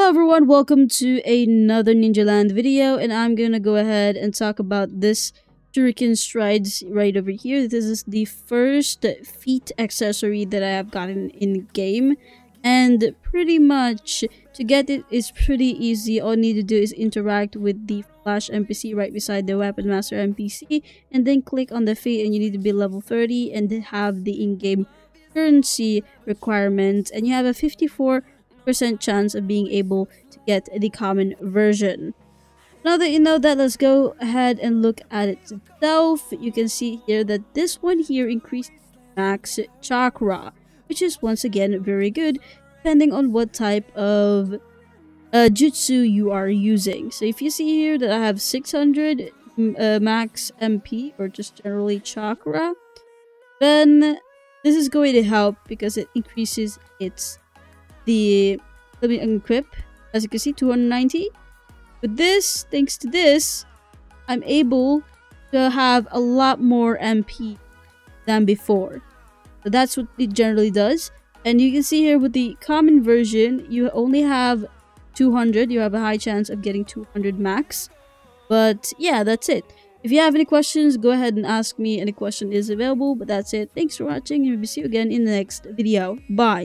Hello everyone, welcome to another Ninja Land video and I'm gonna go ahead and talk about this Shuriken Strides right over here. This is the first feet accessory that I have gotten in game and pretty much to get it is pretty easy. All you need to do is interact with the Flash NPC right beside the Weapon Master NPC and then click on the feet and you need to be level 30 and have the in-game currency requirement and you have a 54 percent chance of being able to get the common version. Now that you know that, let's go ahead and look at it itself. You can see here that this one here increased max chakra, which is once again very good, depending on what type of uh, jutsu you are using. So if you see here that I have 600 uh, max MP, or just generally chakra, then this is going to help because it increases its the let me unequip as you can see 290 with this thanks to this i'm able to have a lot more mp than before. So that's what it generally does. And you can see here with the common version you only have 200 you have a high chance of getting 200 max. But yeah that's it. If you have any questions go ahead and ask me any question is available. But that's it. Thanks for watching and we'll see you again in the next video. Bye